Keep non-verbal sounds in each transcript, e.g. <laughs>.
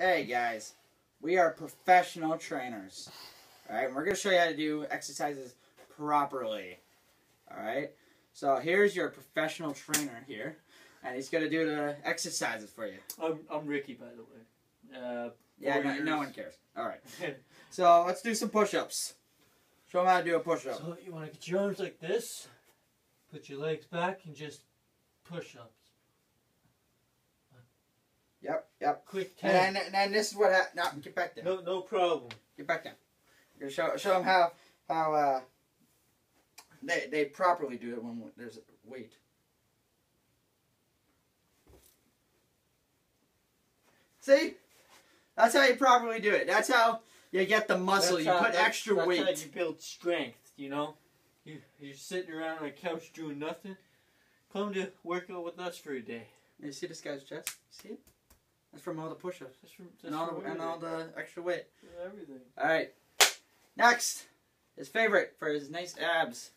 Hey guys, we are professional trainers. Alright, we're going to show you how to do exercises properly. Alright, so here's your professional trainer here, and he's going to do the exercises for you. I'm, I'm Ricky, by the way. Uh, Yeah, no, no one cares. Alright, <laughs> so let's do some push ups. Show them how to do a push up. So you want to get your arms like this, put your legs back, and just push ups. Yep, yep. Quick ten. And, and, and this is what happened. No, get back there. No, no problem. Get back down. You're gonna show show them how how uh, they they properly do it when there's weight. See, that's how you properly do it. That's how you get the muscle. That's you how- put that's- extra that's weight. How you build strength. You know, you you're sitting around on a couch doing nothing. Come to work out with us for a day. You see this guy's chest? See it? That's from all the push-ups That's for, that's and all the, and all the extra weight. Everything. All right. Next, his favorite for his nice abs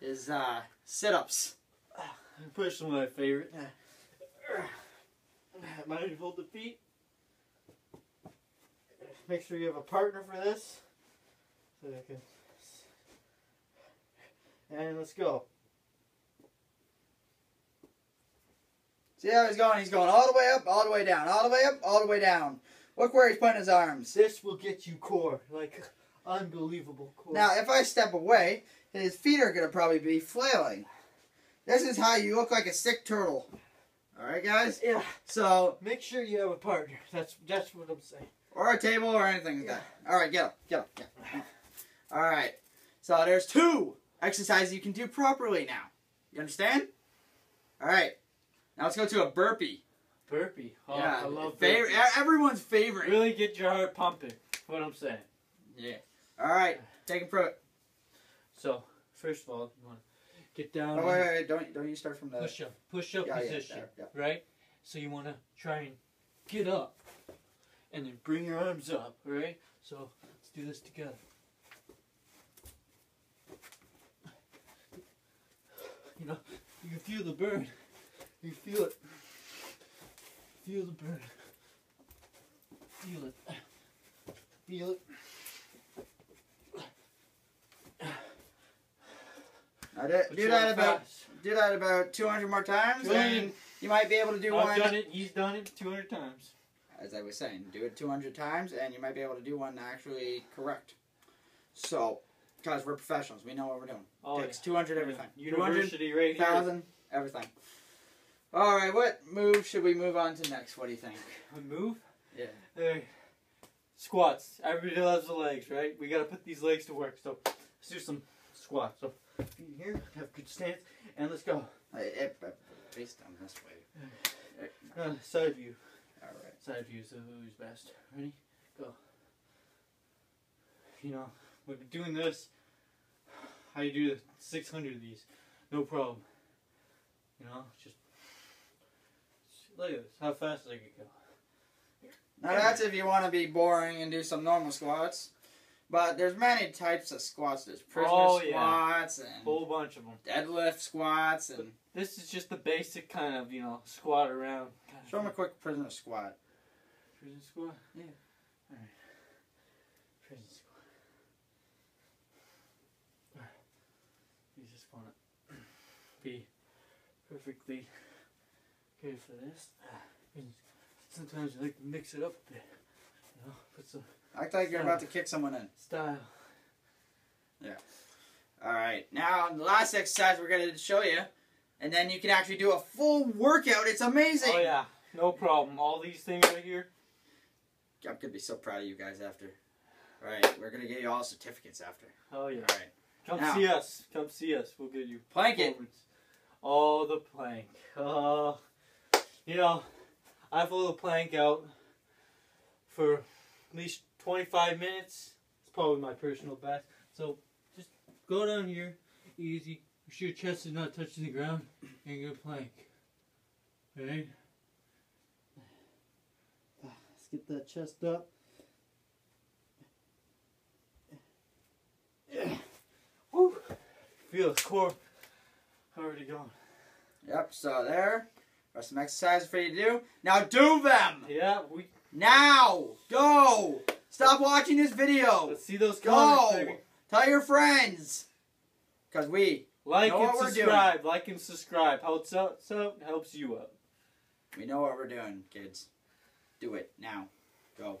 is uh, sit-ups. Personally, my favorite. Mind you hold the feet. Make sure you have a partner for this. So I can. And let's go. See how he's going? He's going all the way up, all the way down, all the way up, all the way down. Look where he's putting his arms. This will get you core. Like, unbelievable core. Now, if I step away, his feet are going to probably be flailing. This is how you look like a sick turtle. All right, guys? yeah. So, Make sure you have a partner. That's that's what I'm saying. or a table or anything like that. All right, get up, get up, get up. All right. So, there's two exercises you can do properly now. You understand? All right. Now, let's go to a burpee. Burpee. Oh, yeah, I love favorite, everyone's favorite. Really get your heart pumping. What I'm saying. Yeah. All right, take him through it. So, first of all, you want to get down. Oh, wait, wait, wait, don't, don't you start from the... Push up. Push up Yeah, yeah, position. there, right? So you want to try and get up, and then bring your arms up, right? So let's do this together. You know, you can feel the burn. You feel it. Feel the burn. Feel it. Feel it. Now, do, do that about do that about 200 more times, and you might be able to do I've one. done it. He's done it 200 times. As I was saying, do it 200 times, and you might be able to do one actually correct. So, because we're professionals, we know what we're doing. Oh, Takes 200 everything. 200, University right here. 1,000, everything. All right, what move should we move on to next? What do you think? A move? Yeah. Hey, squats. Everybody loves the legs, right? We gotta put these legs to work. So let's do some squats. So feet here, have good stance, and let's go. Uh, uh, Face down this way. Uh, side view. All right. Side view is always best. Ready? Go. You know, when you're doing this, how you do 600 of these, no problem. You know, just look at this. How fast I can go. Now that's if you want to be boring and do some normal squats. But there's many types of squats. There's prisoner Oh, yeah. squats and Whole bunch of them. deadlift squats and This is just the basic kind of, you know, squat around. Kind of show them a quick prisoner squat. Prison squat? Yeah. Alright. Prison squat. Alright. You just want to be perfectly good for this. And sometimes you like to mix it up a bit. You know, put some Act like you're about to kick someone in. style. Yeah. All right. Now the last exercise we're gonna show you, and then you can actually do a full workout. It's amazing. Oh yeah, no problem. All these things right here. I'm gonna be so proud of you guys after. All right. We're gonna get you all certificates after. Oh yeah. All right. Come Now- see us. Come see us. We'll get you Plank it. forwards. Oh, the plank. Uh, <laughs> you know, I've held the plank out for at least 25 minutes. It's probably my personal best. So just go down here, easy. Make sure your chest is not touching the ground, and good plank. Alright? Let's get that chest up. Woo! Feel the core already going. Yep. So there are some exercises for you to do. Now do them. Yeah, we Now! Go! Stop watching this video! Let's see those Go! comments. baby. Tell your friends! Because we, Like Know and what we're doing. subscribe. Like and subscribe. Helps out. So helps you out. we know what we're doing, kids. Do it now. Go.